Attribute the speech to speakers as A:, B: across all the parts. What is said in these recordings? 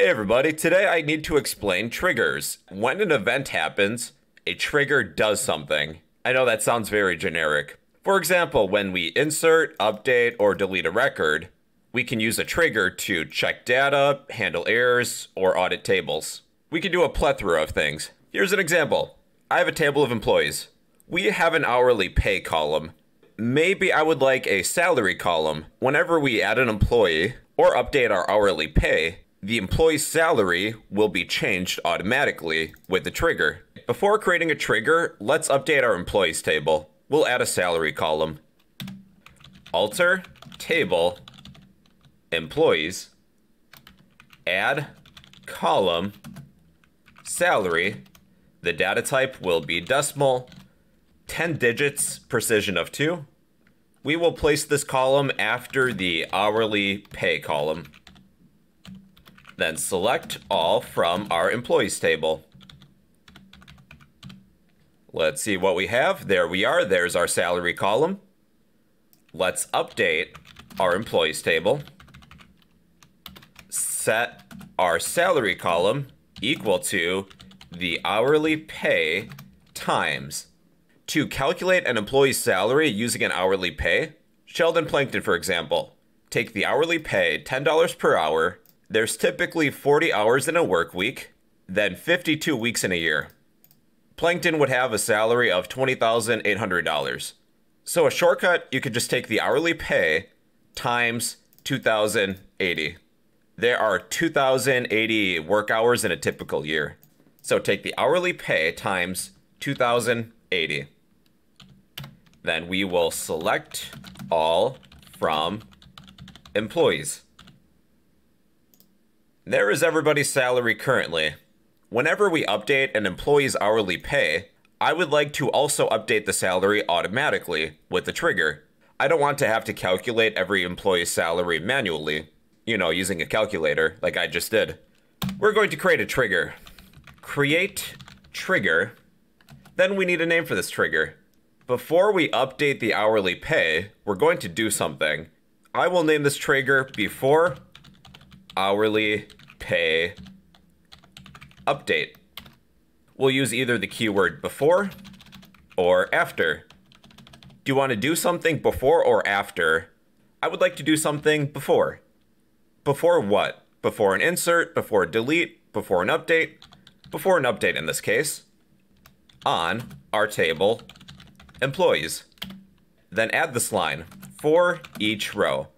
A: Hey everybody, today I need to explain triggers. When an event happens, a trigger does something. I know that sounds very generic. For example, when we insert, update, or delete a record, we can use a trigger to check data, handle errors, or audit tables. We can do a plethora of things. Here's an example. I have a table of employees. We have an hourly pay column. Maybe I would like a salary column. Whenever we add an employee or update our hourly pay, the employee's salary will be changed automatically with the trigger. Before creating a trigger, let's update our employees table. We'll add a salary column. Alter table employees add column salary. The data type will be decimal, 10 digits, precision of 2. We will place this column after the hourly pay column. Then select all from our employees table. Let's see what we have. There we are. There's our salary column. Let's update our employees table. Set our salary column equal to the hourly pay times. To calculate an employee's salary using an hourly pay, Sheldon Plankton, for example, take the hourly pay, $10 per hour, there's typically 40 hours in a work week, then 52 weeks in a year. Plankton would have a salary of $20,800. So a shortcut, you could just take the hourly pay times 2,080. There are 2,080 work hours in a typical year. So take the hourly pay times 2,080. Then we will select all from employees. There is everybody's salary currently. Whenever we update an employee's hourly pay, I would like to also update the salary automatically with the trigger. I don't want to have to calculate every employee's salary manually, you know, using a calculator like I just did. We're going to create a trigger. Create trigger. Then we need a name for this trigger. Before we update the hourly pay, we're going to do something. I will name this trigger before hourly pay update. We'll use either the keyword before or after. Do you want to do something before or after? I would like to do something before. Before what? Before an insert, before a delete, before an update, before an update in this case, on our table employees. Then add this line for each row.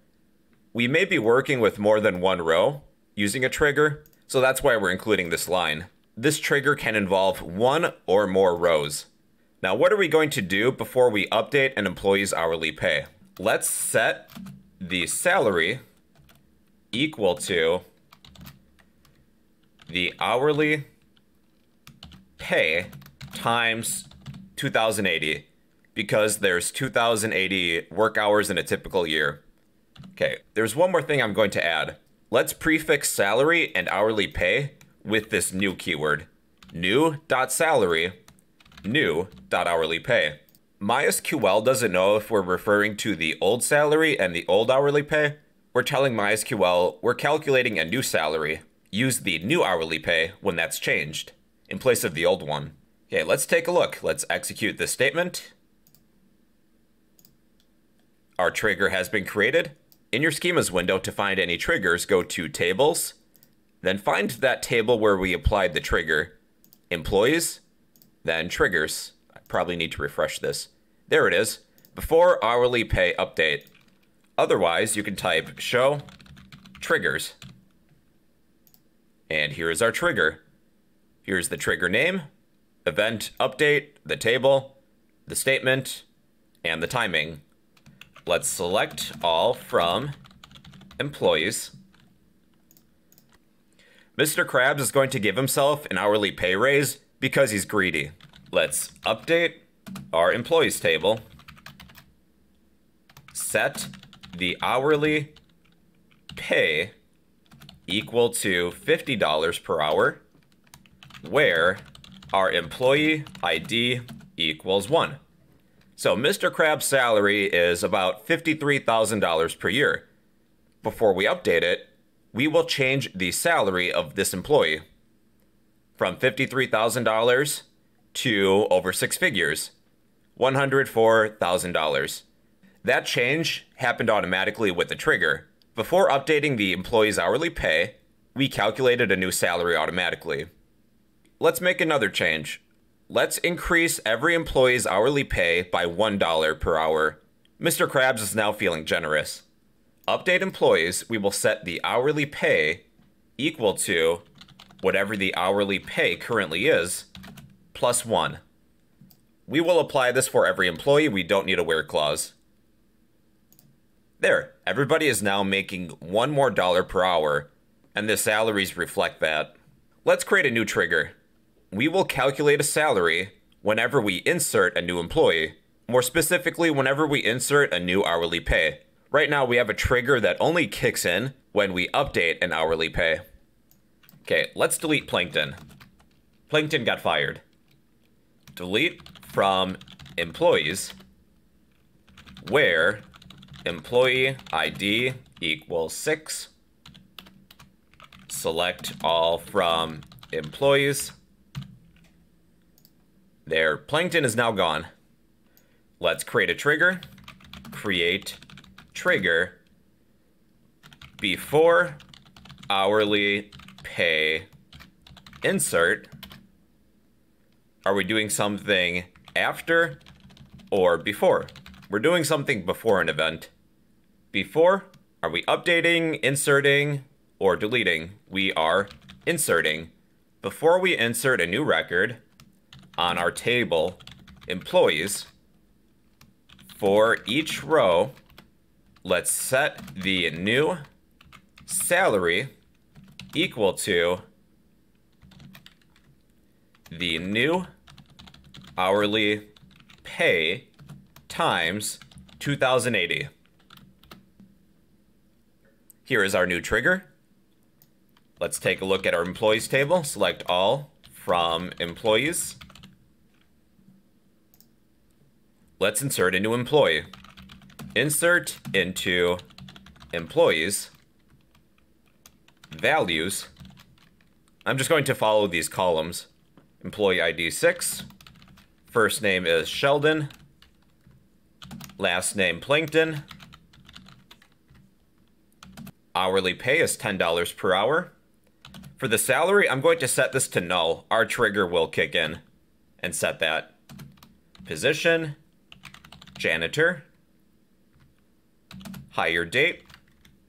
A: We may be working with more than one row, using a trigger, so that's why we're including this line. This trigger can involve one or more rows. Now, what are we going to do before we update an employee's hourly pay? Let's set the salary equal to the hourly pay times 2080 because there's 2080 work hours in a typical year. Okay, there's one more thing I'm going to add. Let's prefix salary and hourly pay with this new keyword. New.salary, new.hourly pay. MySQL doesn't know if we're referring to the old salary and the old hourly pay. We're telling MySQL we're calculating a new salary. Use the new hourly pay when that's changed, in place of the old one. Okay, let's take a look. Let's execute this statement. Our trigger has been created. In your schemas window, to find any triggers, go to Tables, then find that table where we applied the trigger, Employees, then Triggers. I probably need to refresh this. There it is. Before hourly pay update. Otherwise, you can type show triggers. And here is our trigger. Here's the trigger name, event update, the table, the statement, and the timing. Let's select all from employees. Mr. Krabs is going to give himself an hourly pay raise because he's greedy. Let's update our employees table. Set the hourly pay equal to $50 per hour, where our employee ID equals 1. So Mr. Krabs' salary is about $53,000 per year. Before we update it, we will change the salary of this employee from $53,000 to over six figures, $104,000. That change happened automatically with the trigger. Before updating the employee's hourly pay, we calculated a new salary automatically. Let's make another change. Let's increase every employee's hourly pay by $1 per hour. Mr. Krabs is now feeling generous. Update employees, we will set the hourly pay equal to whatever the hourly pay currently is, plus one. We will apply this for every employee. We don't need a where clause. There, everybody is now making one more dollar per hour, and the salaries reflect that. Let's create a new trigger. We will calculate a salary whenever we insert a new employee. More specifically, whenever we insert a new hourly pay. Right now, we have a trigger that only kicks in when we update an hourly pay. Okay, let's delete Plankton. Plankton got fired. Delete from employees where employee ID equals 6. Select all from employees. There, Plankton is now gone. Let's create a trigger. Create trigger before hourly pay insert. Are we doing something after or before? We're doing something before an event. Before, are we updating, inserting, or deleting? We are inserting. Before we insert a new record on our table, employees, for each row, let's set the new salary equal to the new hourly pay times 2080. Here is our new trigger. Let's take a look at our employees table. Select all from employees. Let's insert a new employee. Insert into employees values. I'm just going to follow these columns. Employee ID 6. First name is Sheldon. Last name Plankton. Hourly pay is $10 per hour. For the salary, I'm going to set this to null. Our trigger will kick in and set that. Position, janitor, hire date,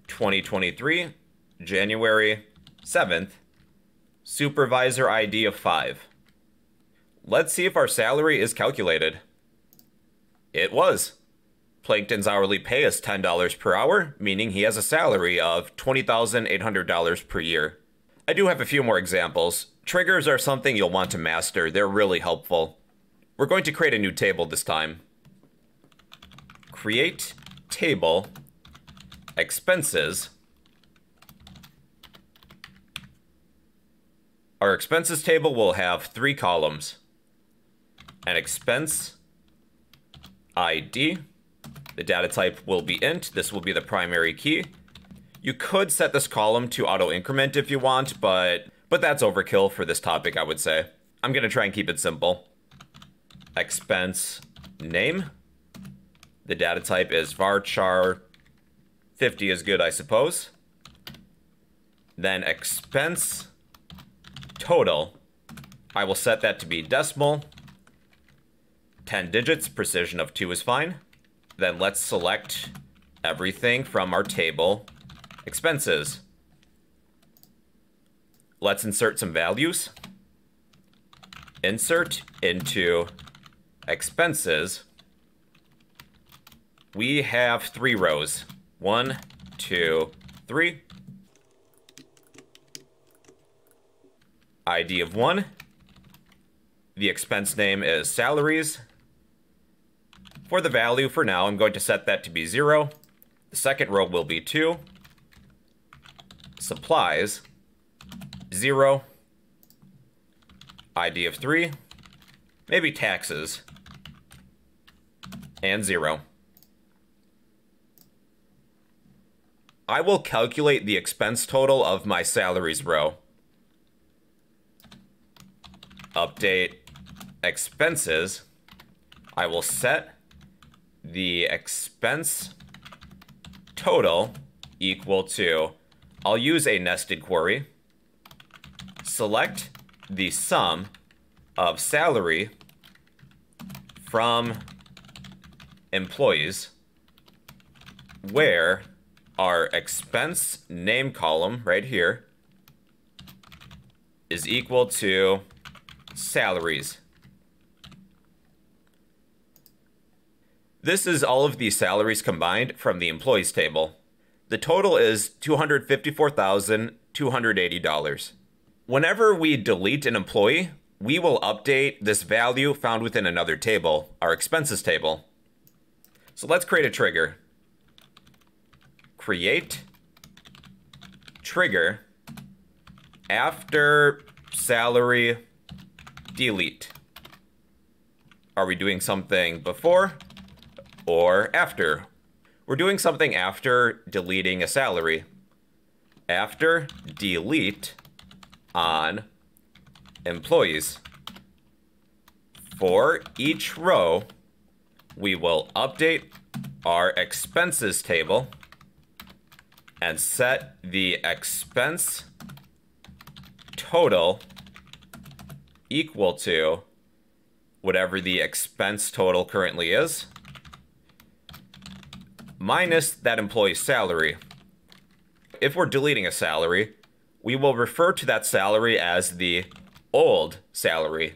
A: 2023, January 7th, supervisor ID of 5. Let's see if our salary is calculated. It was. Plankton's hourly pay is $10 per hour, meaning he has a salary of $20,800 per year. I do have a few more examples. Triggers are something you'll want to master, they're really helpful. We're going to create a new table this time. Create table expenses. Our expenses table will have three columns. An expense ID, the data type will be int. This will be the primary key. You could set this column to auto increment if you want, but but that's overkill for this topic, I would say. I'm gonna try and keep it simple. Expense name. The data type is varchar. 50 is good, I suppose. Then expense total. I will set that to be decimal. 10 digits, precision of 2 is fine. Then let's select everything from our table. Expenses. Let's insert some values. Insert into expenses. We have three rows. One, two, three. ID of one. The expense name is salaries. For the value for now, I'm going to set that to be 0. The second row will be 2. Supplies, 0. ID of 3. Maybe taxes. And 0. I will calculate the expense total of my salaries row. Update expenses. I will set the expense total equal to, I'll use a nested query, select the sum of salary from employees where our expense name column right here is equal to salaries. This is all of the salaries combined from the employees table. The total is $254,280. Whenever we delete an employee, we will update this value found within another table, our expenses table. So let's create a trigger. Create trigger after salary delete. Are we doing something before or after? We're doing something after deleting a salary. After delete on employees. For each row, we will update our expenses table and set the expense total equal to whatever the expense total currently is minus that employee's salary. If we're deleting a salary, we will refer to that salary as the old salary.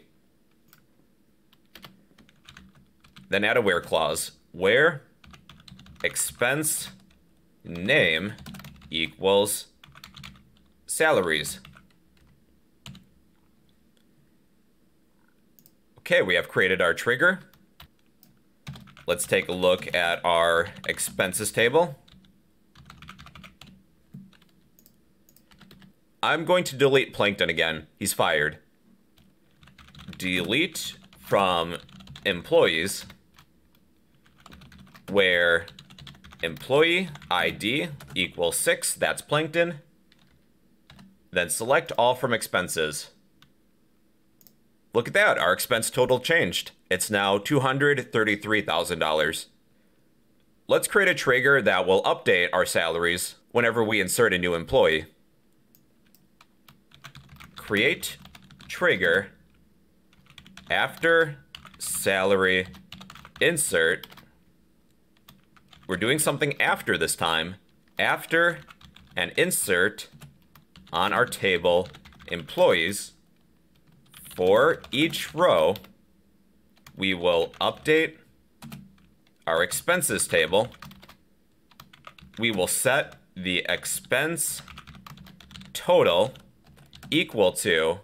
A: Then add a where clause. Where expense name equals salaries. Okay, we have created our trigger. Let's take a look at our expenses table. I'm going to delete Plankton again. He's fired. Delete from employees where employee ID equals 6, that's Plankton. Then select all from expenses. Look at that, our expense total changed. It's now $233,000. Let's create a trigger that will update our salaries whenever we insert a new employee. Create trigger after salary insert. We're doing something after this time. After and insert on our table employees for each row we will update our expenses table. We will set the expense total equal to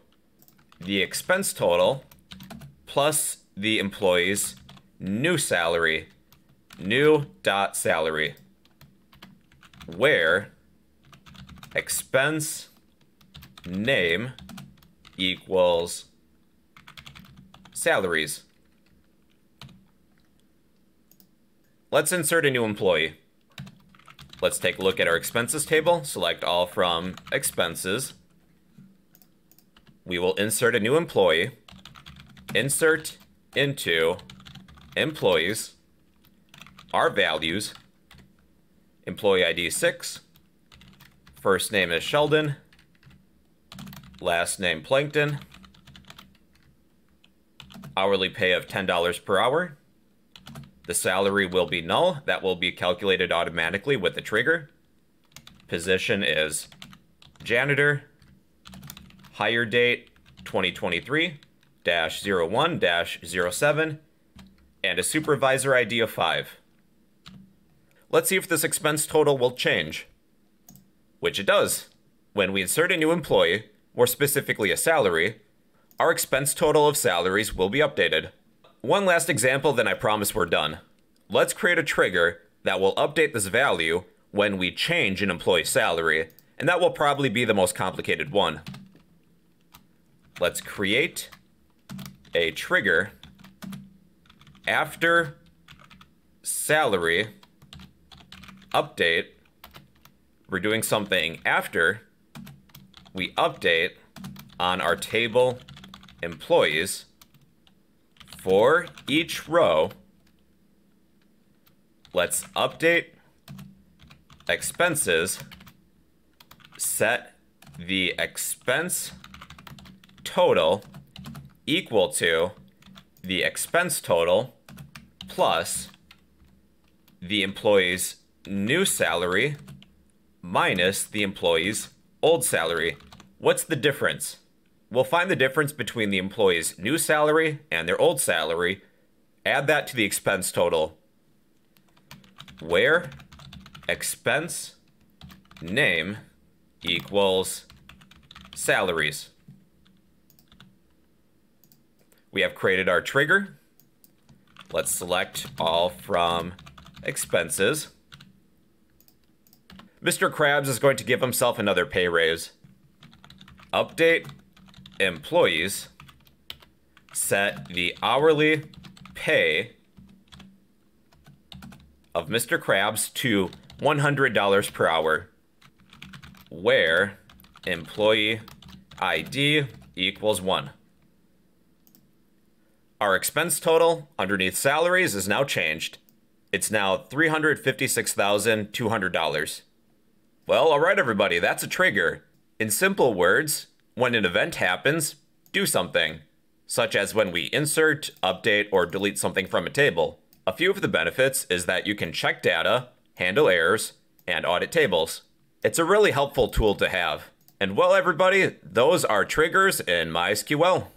A: the expense total plus the employee's new salary, new dot salary, where expense name equals salaries. Let's insert a new employee. Let's take a look at our expenses table, select all from expenses. We will insert a new employee, insert into employees, our values, employee ID 6, first name is Sheldon, last name Plankton, hourly pay of $10 per hour, the salary will be null. That will be calculated automatically with the trigger. Position is janitor. Hire date 2023-01-07 and a supervisor ID of 5. Let's see if this expense total will change. Which it does. When we insert a new employee, more specifically a salary, our expense total of salaries will be updated. One last example, then I promise we're done. Let's create a trigger that will update this value when we change an employee salary, and that will probably be the most complicated one. Let's create a trigger after salary update we're doing something after we update on our table employees for each row. Let's update expenses, set the expense total equal to the expense total plus the employee's new salary minus the employee's old salary. What's the difference? We'll find the difference between the employee's new salary and their old salary. Add that to the expense total. Where expense name equals salaries. We have created our trigger. Let's select all from expenses. Mr. Krabs is going to give himself another pay raise. Update employees. Set the hourly pay of Mr. Krabs to $100 per hour, where employee ID equals 1. Our expense total underneath salaries is now changed. It's now $356,200. Well, alright everybody, that's a trigger. In simple words, when an event happens, do something, such as when we insert, update, or delete something from a table. A few of the benefits is that you can check data, handle errors, and audit tables. It's a really helpful tool to have. And well everybody, those are triggers in MySQL.